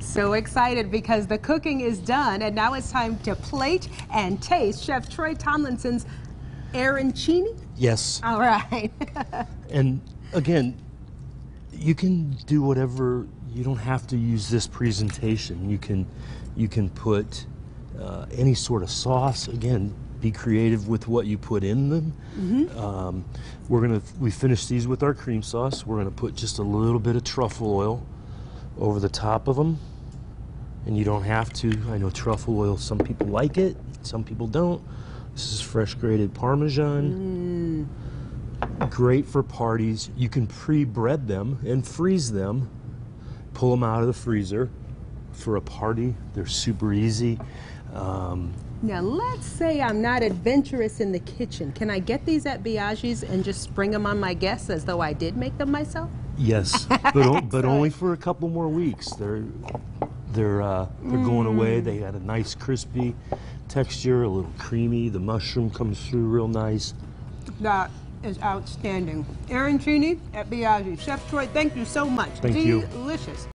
So excited because the cooking is done and now it's time to plate and taste Chef Troy Tomlinson's arancini. Yes. All right. And again, you can do whatever. You don't have to use this presentation. You can, you can put uh, any sort of sauce. Again, be creative with what you put in them. Um, we're gonna we finish these with our cream sauce. We're gonna put just a little bit of truffle oil over the top of them, and you don't have to. I know truffle oil. Some people like it. Some people don't. This is fresh grated Parmesan great for parties. You can pre-bread them and freeze them. Pull them out of the freezer for a party. They're super easy. Um, now let's say I'm not adventurous in the kitchen. Can I get these at Biaggi's and just spring them on my guests as though I did make them myself? Yes, but o- but only for a couple more weeks. They're they're uh, they're going away. They had a nice crispy texture, a little creamy. The mushroom comes through real nice. That is outstanding. Aaron Arancini at Biaggi. Chef Troy, thank you so much. Thank you. Delicious.